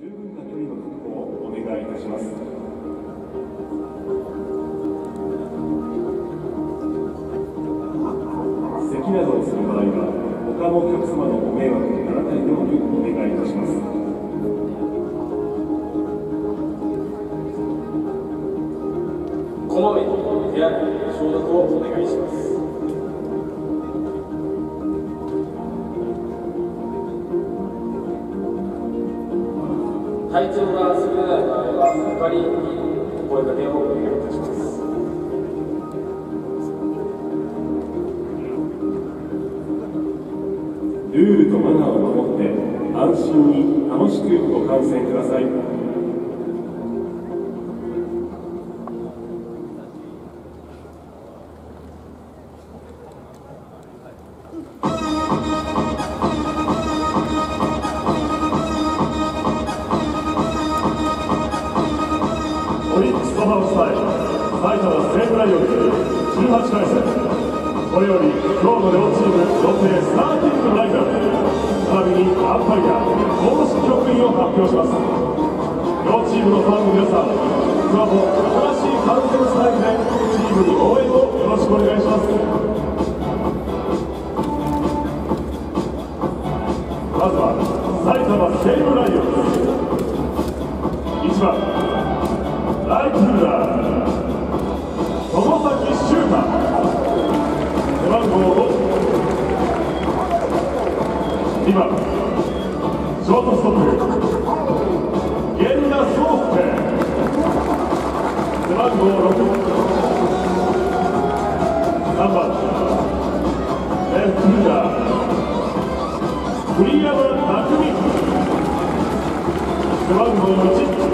十分な距離の確保をお願いいたします。咳などをする場合は他のお客様のご迷惑にならないようにお願いいたします。こまめに手洗い消毒をお願いします。体調が優れない場合は他にお声掛けをお願いいたします。ルールとマナーを守って安心に楽しくご観戦ください。オリックスバファローズ対埼玉西武ライオンズ18回戦これより今日の両チーム予定スターティングラインナップ並びにアンパイア公式局員を発表します両チームのファンの皆さん今日も新しい観戦スタイルでチームに応援をよろしくお願いしますまずは埼玉西武ライオンズ1番ライトフィルダー友崎修太背番号5 2番ショートス。トップ源田壮介背番号6 3番レフトフィルダー栗山拓海背番号1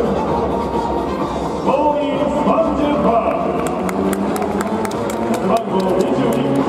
番号22